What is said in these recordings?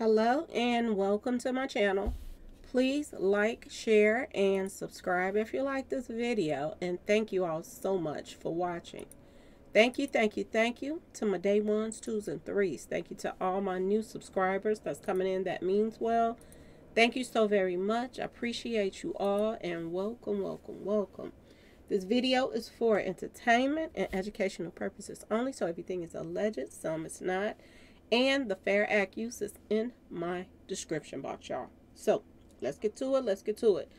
Hello and welcome to my channel. Please like, share, and subscribe if you like this video. And thank you all so much for watching. Thank you, thank you, thank you to my day ones, twos, and threes. Thank you to all my new subscribers that's coming in. That means well. Thank you so very much. I appreciate you all and welcome, welcome, welcome. This video is for entertainment and educational purposes only, so everything is alleged, some is not. And the Fair Act use is in my description box, y'all. So, let's get to it. Let's get to it.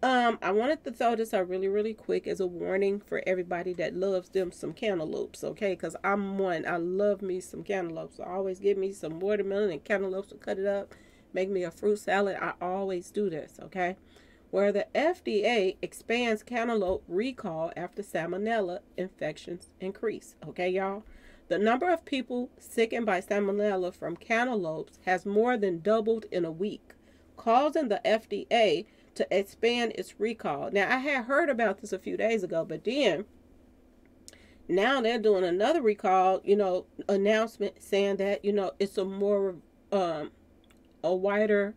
Um, I wanted to throw this out really, really quick as a warning for everybody that loves them some cantaloupes, okay? Because I'm one. I love me some cantaloupes. I always give me some watermelon and cantaloupes and cut it up, make me a fruit salad. I always do this, okay? where the FDA expands cantaloupe recall after salmonella infections increase. Okay, y'all? The number of people sickened by salmonella from cantaloupes has more than doubled in a week, causing the FDA to expand its recall. Now, I had heard about this a few days ago, but then now they're doing another recall, you know, announcement saying that, you know, it's a more, um, a wider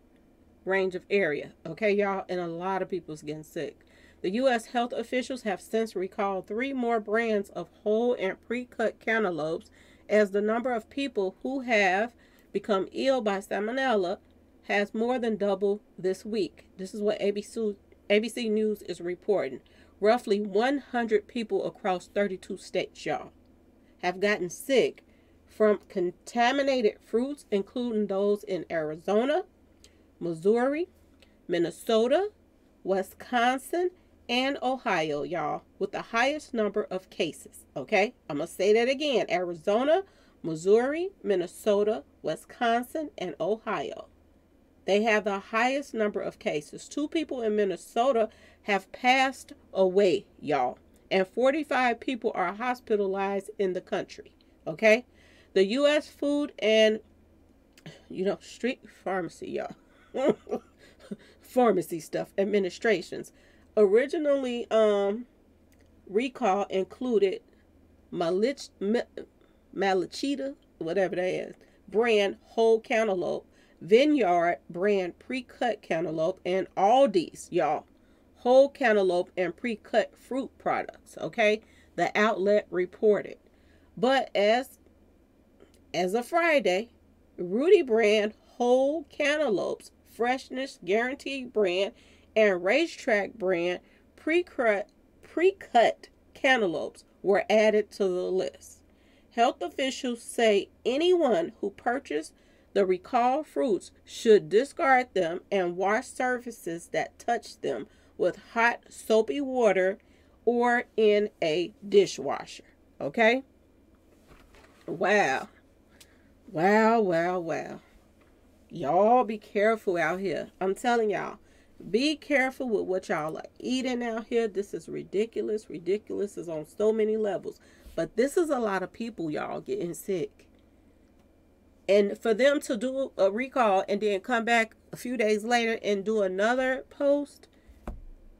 range of area. Okay, y'all? And a lot of people's getting sick. The U.S. health officials have since recalled three more brands of whole and pre-cut cantaloupes as the number of people who have become ill by salmonella has more than doubled this week. This is what ABC, ABC News is reporting. Roughly 100 people across 32 states, y'all, have gotten sick from contaminated fruits, including those in Arizona, Missouri, Minnesota, Wisconsin, and Ohio, y'all, with the highest number of cases. Okay, I'm to say that again Arizona, Missouri, Minnesota, Wisconsin, and Ohio. They have the highest number of cases. Two people in Minnesota have passed away, y'all, and 45 people are hospitalized in the country. Okay, the U.S. Food and you know, street pharmacy, y'all pharmacy stuff administrations originally um recall included Malich, Malachita whatever that is brand whole cantaloupe Vinyard brand pre-cut cantaloupe and aldi's y'all. Whole cantaloupe and pre-cut fruit products okay? The outlet reported. But as as of friday rudy brand whole cantaloupes Freshness Guarantee brand and RaceTrac brand pre-cut, pre-cut cantaloupes were added to the list. Health officials say anyone who purchased the recalled fruits should discard them and wash surfaces that touch them with hot soapy water or in a dishwasher. Okay? Wow. Wow, wow, wow. Y'all be careful out here. I'm telling y'all, be careful with what y'all are eating out here. This is ridiculous. Ridiculous is on so many levels. But this is a lot of people, y'all, getting sick. And for them to do a recall and then come back a few days later and do another post,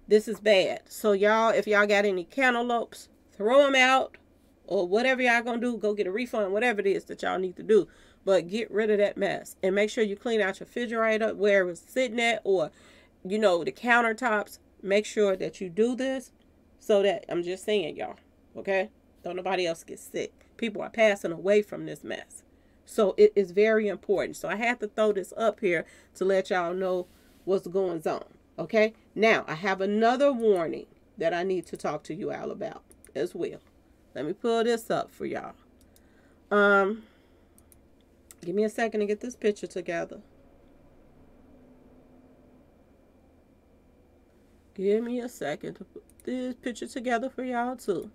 this is bad. So y'all, if y'all got any cantaloupes, throw them out or whatever y'all gonna do, go get a refund, whatever it is that y'all need to do. But get rid of that mess and make sure you clean out your refrigerator where it was sitting at or, you know, the countertops. Make sure that you do this so that I'm just saying, y'all, okay? Don't nobody else get sick. People are passing away from this mess. So it is very important. So I have to throw this up here to let y'all know what's going on. Okay. Now I have another warning that I need to talk to you all about as well. Let me pull this up for y'all. Um, Give me a second to get this picture together. Give me a second to put this picture together for y'all too.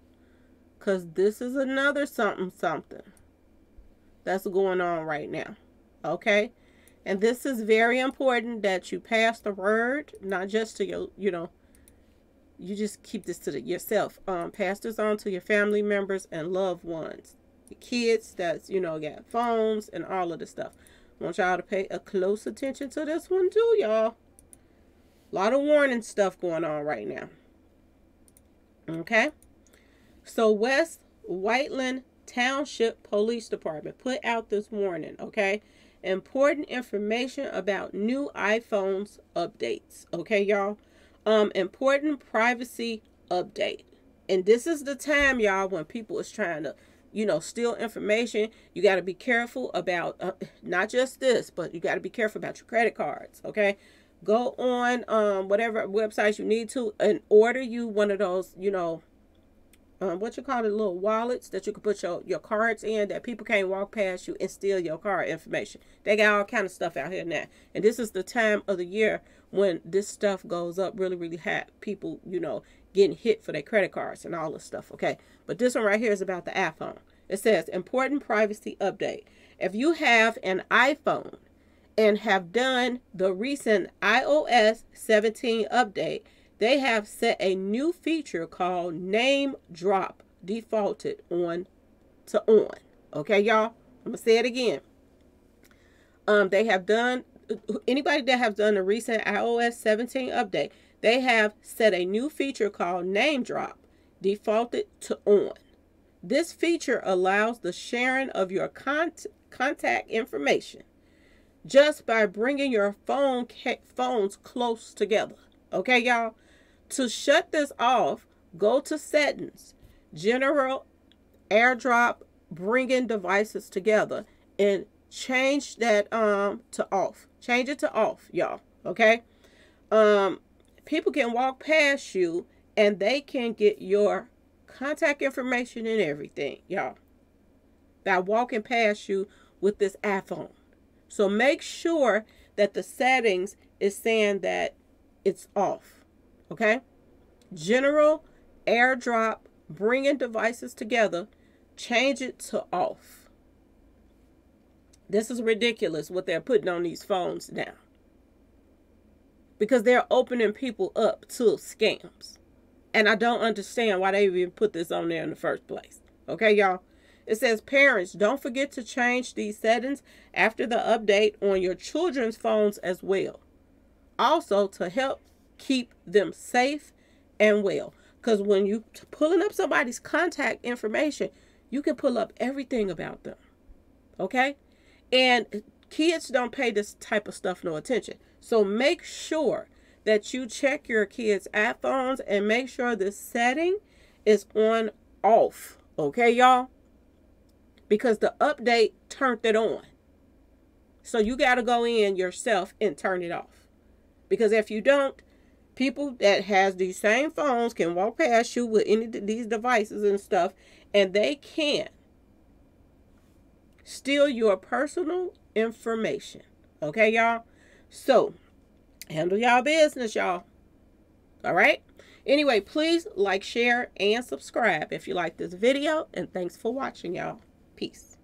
Because this is another something something that's going on right now. Okay? And this is very important that you pass the word, not just to your, you know, you just keep this to the, yourself. Um, pass this on to your family members and loved ones The kids that's, you know, got phones and all of the stuff. I want y'all to pay a close attention to this one too, y'all. A lot of warning stuff going on right now. Okay. So West Whiteland Township Police Department put out this warning, okay? important information about new iPhones updates. Okay, y'all. Um, important privacy update. And this is the time, y'all, when people is trying to, you know, steal information. You got to be careful about uh, not just this, but you got to be careful about your credit cards. Okay, go on um whatever websites you need to and order you one of those, you know, um, what you call it, little wallets that you can put your, your cards in that people can't walk past you and steal your card information. They got all kind of stuff out here now. And this is the time of the year when this stuff goes up really, really hot. People, you know, getting hit for their credit cards and all this stuff. Okay. But this one right here is about the iPhone. It says important privacy update. If you have an iPhone and have done the recent iOS 17 update, they have set a new feature called name drop defaulted on to on. Okay, y'all? I'm gonna say it again. Um, they have done anybody that have done the recent iOS 17 update, they have set a new feature called NameDrop defaulted to on. This feature allows the sharing of your cont- contact information just by bringing your phone phones close together. Okay, y'all? To shut this off, go to settings, general AirDrop, bringing devices together and change that um to off. Change it to off, y'all. Okay? Um people can walk past you and they can get your contact information and everything, y'all. By walking past you with this iPhone. So make sure that the settings is saying that it's off. Okay? General, AirDrop, bringing devices together, change it to off. This is ridiculous what they're putting on these phones now. Because they're opening people up to scams. And I don't understand why they even put this on there in the first place. Okay, y'all? It says, parents, don't forget to change these settings after the update on your children's phones as well. Also, to help keep them safe and well. Because when you pulling up somebody's contact information, you can pull up everything about them. Okay? And kids don't pay this type of stuff no attention. So make sure that you check your kids' iPhones and make sure the setting is on off. Okay, y'all? Because the update turned it on. So you got to go in yourself and turn it off. Because if you don't, people that has these same phones can walk past you with any of these devices and stuff and they can steal your personal information. Okay y'all? So handle y'all business y'all. All right? Anyway please like share and subscribe if you like this video and thanks for watching y'all peace